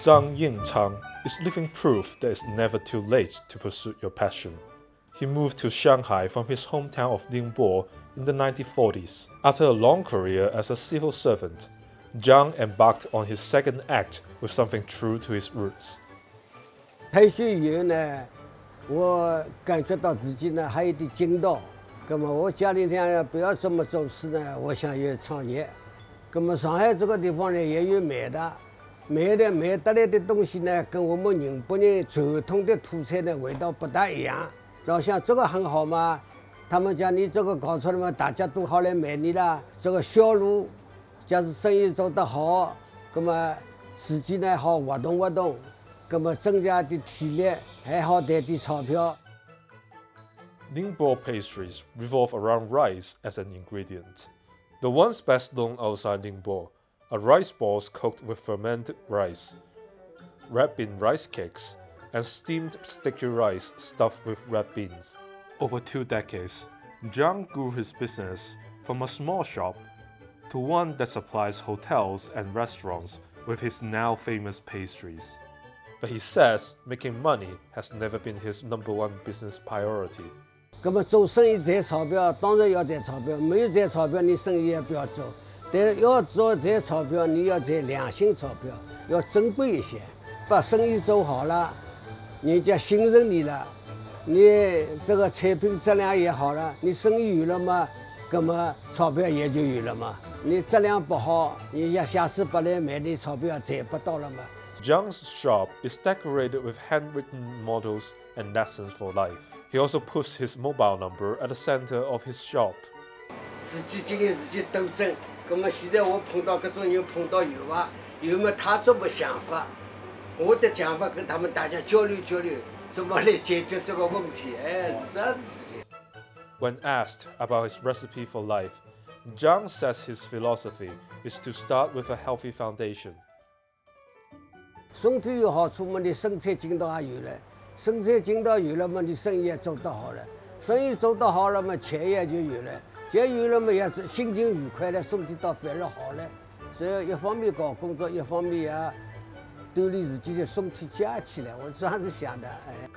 Zhang Yingchang is living proof that it's never too late to pursue your passion. He moved to Shanghai from his hometown of Ningbo in the 1940s. After a long career as a civil servant, Zhang embarked on his second act with something true to his roots. 退休以后呢，我感觉到自己呢还有点劲道。那么我家里讲不要这么做事呢，我想要创业。那么上海这个地方呢也有卖的， 卖的卖得来的东西呢，跟我们宁波人传统的土菜呢味道不大一样。老乡这个很好嘛，他们讲你这个搞出来嘛，大家都好来买你啦。这个销路，假使生意做得好，那么自己呢好活动活动，那么增加点体力，还好赚点钞票。Ningbo pastries revolve around rice as an ingredient. The ones best known outside Ningbo are rice balls cooked with fermented rice, red bean rice cakes, and steamed sticky rice stuffed with red beans. Over two decades, Zhang grew his business from a small shop to one that supplies hotels and restaurants with his now famous pastries. But he says making money has never been his number one business priority. 那么做生意赚钞票，当然要赚钞票。没有赚钞票，你生意也不要做。 但要做赚钞票，你要赚良心钞票，要珍贵一些。把生意做好了。人家信任你了，你这个产品质量也好了，你生意有了嘛，那么钞票也就有了嘛。你质量不好，人家下次不来买，你钞票赚不到了嘛。Zhang's shop is decorated with handwritten models and lessons for life. He also puts his mobile number at the center of his shop. 自己经营自己斗争，那么现在我碰到各种人碰到有啊，有么他怎么想法？我的想法跟他们大家交流交流，怎么来解决这个问题？哎，是这样子事情。When asked about his recipe for life, Zhang says his philosophy is to start with a healthy foundation. 身体有好处嘛，你生财劲道也有了，生财劲道有了嘛，你生意也做得好了，生意做得好了嘛，钱也就有了，钱有了嘛，也是心情愉快了，身体倒反而好了。所以一方面搞工作，一方面也。锻炼自己的身体，加起来，我这样子想的，哎。